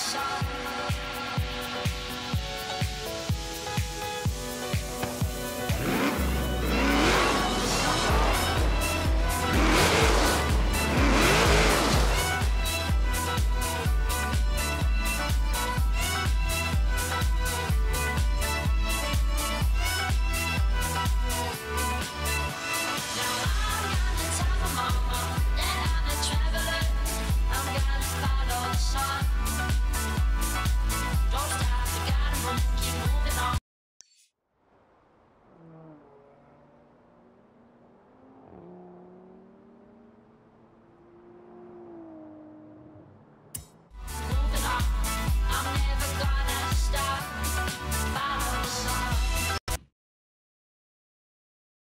shot.